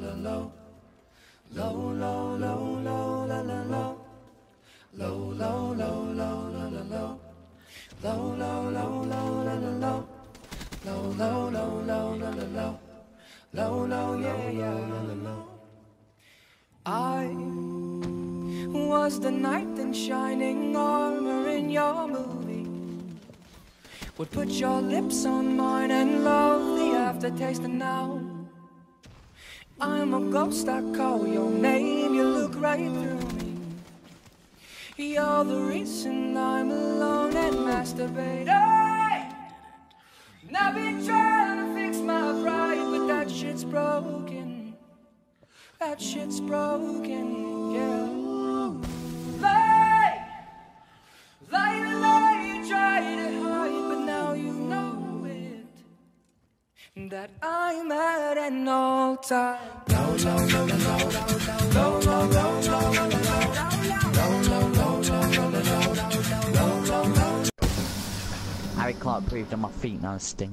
la low. Low, low, low, low, la la low. Low, low, low, low, la la low. Low, low, low, low, la la low. Low, low, low, low, la la low. Low, low, yeah, yeah, la la low. I was the knight in shining armor in your movie. Would put your lips on mine and love the aftertaste, and now I'm a ghost. I call your name, you look right through me. You're the reason I'm alone and masturbate. And I've been trying to fix my pride, but that shit's broken. That shit's broken, That I'm at an all time. Harry Clarke proved on my feet now sting.